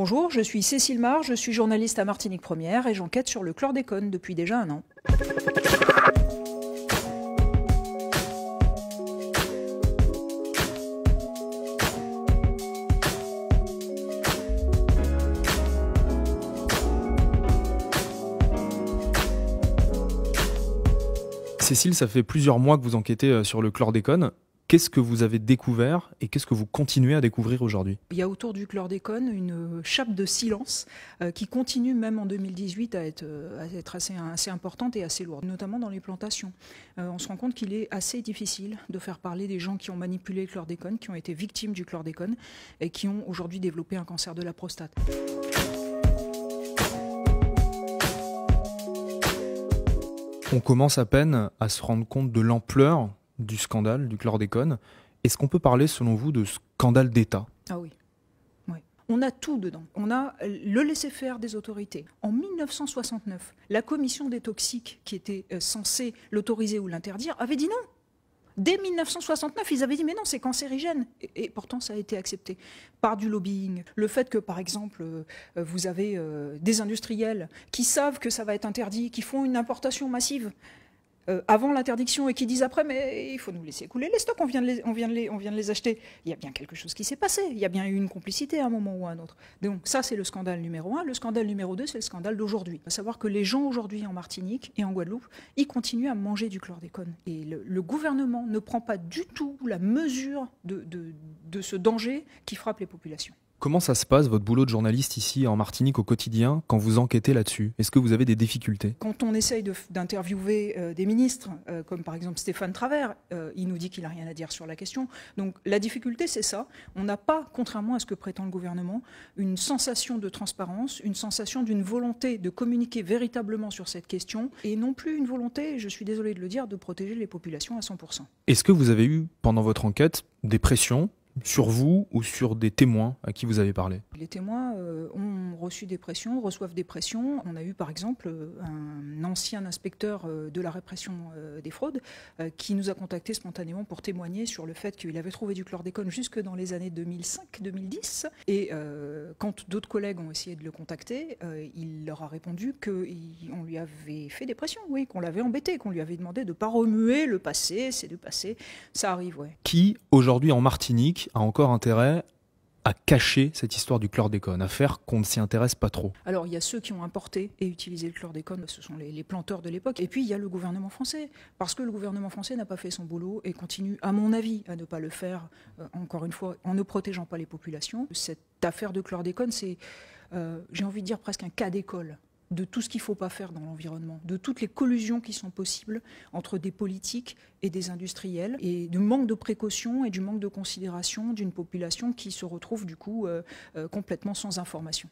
Bonjour, je suis Cécile Mar, je suis journaliste à Martinique Première et j'enquête sur le chlordécone depuis déjà un an. Cécile, ça fait plusieurs mois que vous enquêtez euh, sur le chlordécone. Qu'est-ce que vous avez découvert et qu'est-ce que vous continuez à découvrir aujourd'hui? Il y a autour du chlordécone une chape de silence euh, qui continue même en 2018 à être, euh, à être assez, assez, importante et assez lourde, notamment dans les plantations. on se rend compte qu'il est assez difficile de faire parler des gens qui ont manipulé le chlordécone, qui ont été victimes du chlordécone et qui ont aujourd'hui développé un cancer de la prostate. On commence à peine à se rendre compte de l'ampleur du scandale du chlordécone. Est-ce qu'on peut parler, selon vous, de scandale d'État? Ah oui. On a tout dedans. On a le laisser-faire des autorités. En 1969, la commission des toxiques, qui était euh, censée l'autoriser ou l'interdire, avait dit non. Dès 1969, ils avaient dit mais non, c'est cancérigène. Et, pourtant, ça a été accepté par du lobbying. Le fait que, par exemple, euh, vous avez euh, des industriels qui savent que ça va être interdit, qui font une importation massive euh, avant l'interdiction et qui disent après, mais il faut nous laisser couler les stocks, on vient, de les, vient on vient les acheter. Il y a bien quelque chose qui s'est passé, il y a bien eu une complicité à un moment ou à un autre. Donc ça, c'est le scandale numéro un. Le scandale numéro deux, c'est le scandale d'aujourd'hui. À savoir que les gens aujourd'hui en Martinique et en Guadeloupe, ils continuent à manger du chlordécone. Et le, gouvernement ne prend pas du tout la mesure de ce danger qui frappe les populations. Comment ça se passe, votre boulot de journaliste ici en Martinique au quotidien, quand vous enquêtez là-dessus? Est-ce que vous avez des difficultés? Quand on essaye d'interviewer euh, des ministres, euh, comme par exemple Stéphane Travers, euh, il nous dit qu'il n'a rien à dire sur la question. Donc la difficulté, c'est ça. On n'a pas, contrairement à ce que prétend le gouvernement, une sensation de transparence, une sensation d'une volonté de communiquer véritablement sur cette question, et non plus une volonté, je suis désolé de le dire, de protéger les populations à 100%. Est-ce que vous avez eu, pendant votre enquête, des pressions sur vous ou sur des témoins à qui vous avez parlé? Les témoins euh, ont reçu des pressions, reçoivent des pressions. On a eu par exemple un ancien inspecteur euh, de la répression euh, des fraudes qui nous a contacté spontanément pour témoigner sur le fait qu'il avait trouvé du chlordécone jusque dans les années 2005-2010. Et quand d'autres collègues ont essayé de le contacter, il leur a répondu qu'on lui avait fait des pressions, oui, qu'on l'avait embêté, qu'on lui avait demandé de ne pas remuer le passé, c'est du passé. Ça arrive. Qui, aujourd'hui en Martinique, a encore intérêt à cacher cette histoire du chlordécone, à faire qu'on ne s'y intéresse pas trop. Alors il y a ceux qui ont importé et utilisé le chlordécone, ce sont les, planteurs de l'époque, et puis il y a le gouvernement français, parce que le gouvernement français n'a pas fait son boulot et continue, à mon avis, à ne pas le faire, euh, encore une fois, en ne protégeant pas les populations. Cette affaire de chlordécone, c'est, euh, j'ai envie de dire, presque un cas d'école de tout ce qu'il ne faut pas faire dans l'environnement, de toutes les collusions qui sont possibles entre des politiques et des industriels, et du manque de précaution et du manque de considération d'une population qui se retrouve du coup euh, euh, complètement sans information.